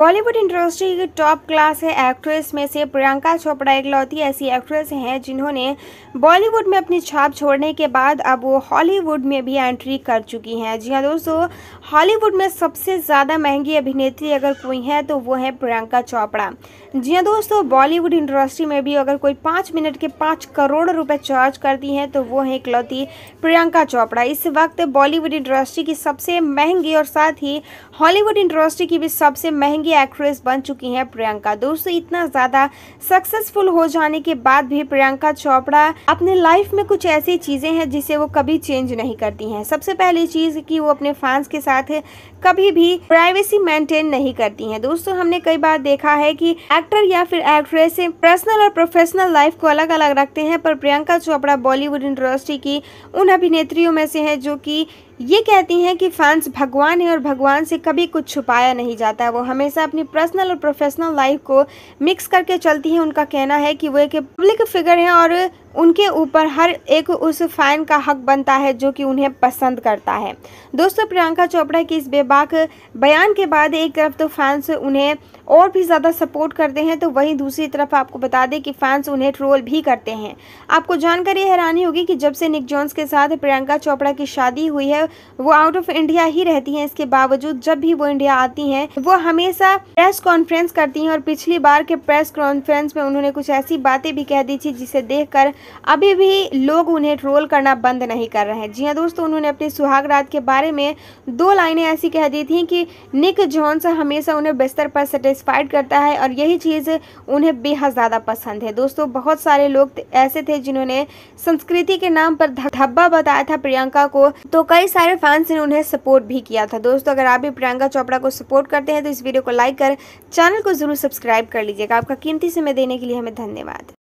Bollywood industry की top class है actress में से प्रियंका चोपड़ा इकलौती ऐसी एक्ट्रेस हैं जिन्होंने बॉलीवुड में अपनी छाप छोड़ने के बाद अब वो हॉलीवुड में भी एंट्री कर चुकी हैं। जी हाँ दोस्तों हॉलीवुड में सबसे ज़्यादा महँगी अभिनेत्री अगर कोई है तो वो है प्रियंका चोपड़ा। जी हाँ दोस्तों बॉलीवुड इंडस्ट्री में भी अगर कोई पाँच मिनट के पाँच करोड़ रुपये चार्ज करती हैं तो वो है इकलौती प्रियंका चोपड़ा। इस वक्त बॉलीवुड इंडस्ट्री की सबसे महँगी और साथ ही हॉलीवुड इंडस्ट्री की भी सबसे महँगी की एक्ट्रेस बन चुकी हैं प्रियंका। दोस्तों, इतना ज़्यादा सक्सेसफुल हो जाने के बाद भी प्रियंका चोपड़ा अपने लाइफ में कुछ ऐसी चीज़ें हैं जिसे वो कभी चेंज नहीं करती हैं। सबसे पहली चीज़ कि वो अपने फैंस के साथ कभी भी प्राइवेसी मेंटेन नहीं करती हैं। दोस्तों, हमने कई बार देखा है कि एक्टर या फिर एक्ट्रेस पर्सनल और प्रोफेशनल लाइफ को अलग अलग रखते हैं, पर प्रियंका चोपड़ा बॉलीवुड इंडस्ट्री की उन अभिनेत्रियों में से है जो कि ये कहती हैं कि फैंस भगवान है और भगवान से कभी कुछ छुपाया नहीं जाता है। वो हमेशा अपनी पर्सनल और प्रोफेशनल लाइफ को मिक्स करके चलती हैं। उनका कहना है कि वो एक पब्लिक फिगर हैं और उनके ऊपर हर एक उस फ़ैन का हक बनता है जो कि उन्हें पसंद करता है। दोस्तों, प्रियंका चोपड़ा की इस बेबाक बयान के बाद एक तरफ़ तो फैंस उन्हें और भी ज़्यादा सपोर्ट करते हैं तो वहीं दूसरी तरफ़ आपको बता दें कि फैंस उन्हें ट्रोल भी करते हैं। आपको जानकर ये हैरानी होगी कि जब से निक जॉन्स के साथ प्रियंका चोपड़ा की शादी हुई है, वो आउट ऑफ़ इंडिया ही रहती हैं। इसके बावजूद जब भी वो इंडिया आती हैं, वो हमेशा प्रेस कॉन्फ्रेंस करती हैं और पिछली बार के प्रेस कॉन्फ्रेंस में उन्होंने कुछ ऐसी बातें भी कह दी थी जिसे देख अभी भी लोग उन्हें ट्रोल करना बंद नहीं कर रहे हैं। जी हाँ दोस्तों, उन्होंने अपने सुहाग रात के बारे में दो लाइनें ऐसी कह दी थी कि निक जॉन्स हमेशा उन्हें बिस्तर पर सेटिस्फाइड करता है और यही चीज़ उन्हें बेहद ज़्यादा पसंद है। दोस्तों, बहुत सारे लोग ऐसे थे जिन्होंने संस्कृति के नाम पर धब्बा बताया था प्रियंका को तो कई सारे फैंस ने उन्हें सपोर्ट भी किया था। दोस्तों, अगर आप भी प्रियंका चोपड़ा को सपोर्ट करते हैं तो इस वीडियो को लाइक कर चैनल को ज़रूर सब्सक्राइब कर लीजिएगा। आपका कीमती समय देने के लिए हमें धन्यवाद।